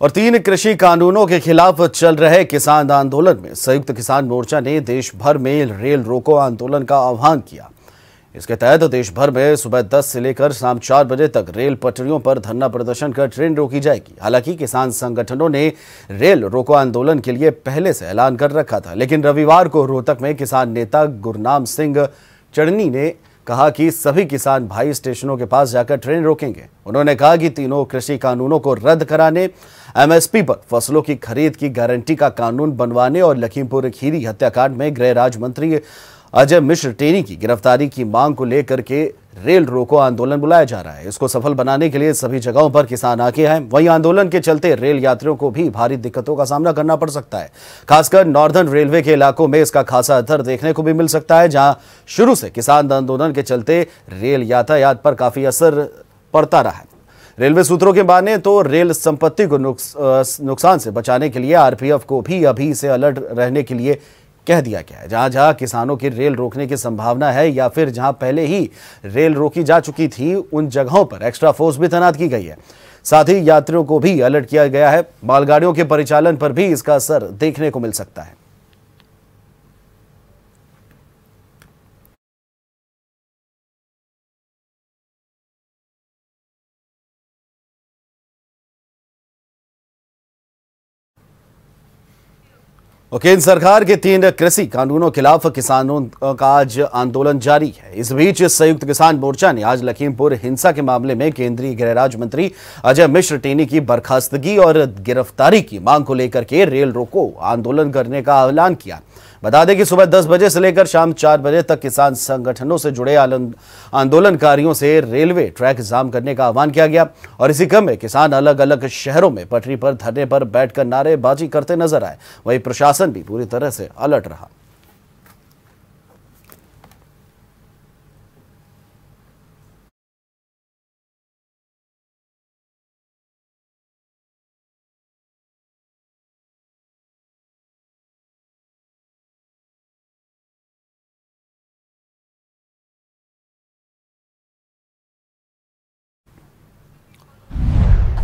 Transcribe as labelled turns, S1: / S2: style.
S1: और तीन कृषि कानूनों के खिलाफ चल रहे किसान आंदोलन में संयुक्त किसान मोर्चा ने देश भर में रेल रोको आंदोलन का आह्वान किया। इसके तहत देश भर में सुबह 10 से लेकर शाम 4 बजे तक रेल पटरियों पर धरना प्रदर्शन कर ट्रेन रोकी जाएगी। हालाँकि किसान संगठनों ने रेल रोको आंदोलन के लिए पहले से ऐलान कर रखा था, लेकिन रविवार को रोहतक में किसान नेता गुरनाम सिंह चढ़नी ने कहा कि सभी किसान भाई स्टेशनों के पास जाकर ट्रेन रोकेंगे। उन्होंने कहा कि तीनों कृषि कानूनों को रद्द कराने एमएसपी पर फ़सलों की खरीद की गारंटी का कानून बनवाने और लखीमपुर खीरी हत्याकांड में गृह राज्य मंत्री अजय मिश्र टेनी की गिरफ्तारी की मांग को लेकर के रेल रोको आंदोलन बुलाया जा रहा है। इसको सफल बनाने के लिए सभी जगहों पर किसान आगे हैं। वहीं आंदोलन के चलते रेल यात्रियों को भी भारी दिक्कतों का सामना करना पड़ सकता है। खासकर नॉर्दर्न रेलवे के इलाकों में इसका खासा असर देखने को भी मिल सकता है, जहाँ शुरू से किसान आंदोलन के चलते रेल यातायात पर काफ़ी असर पड़ता रहा है। रेलवे सूत्रों के माने तो रेल संपत्ति को नुकसान से बचाने के लिए आरपीएफ को भी अभी से अलर्ट रहने के लिए कह दिया गया है। जहाँ जहाँ किसानों की रेल रोकने की संभावना है या फिर जहाँ पहले ही रेल रोकी जा चुकी थी, उन जगहों पर एक्स्ट्रा फोर्स भी तैनात की गई है। साथ ही यात्रियों को भी अलर्ट किया गया है। मालगाड़ियों के परिचालन पर भी इसका असर देखने को मिल सकता है। और केंद्र सरकार के तीन कृषि कानूनों के खिलाफ किसानों का आज आंदोलन जारी है। इस बीच संयुक्त किसान मोर्चा ने आज लखीमपुर हिंसा के मामले में केंद्रीय गृह राज्य मंत्री अजय मिश्र टेनी की बर्खास्तगी और गिरफ्तारी की मांग को लेकर के रेल रोको आंदोलन करने का ऐलान किया। बता दें कि सुबह 10 बजे से लेकर शाम 4 बजे तक किसान संगठनों से जुड़े आंदोलनकारियों से रेलवे ट्रैक जाम करने का आह्वान किया गया और इसी क्रम में किसान अलग अलग शहरों में पटरी पर धरने पर बैठकर नारेबाजी करते नज़र आए। वहीं प्रशासन भी पूरी तरह से अलर्ट रहा।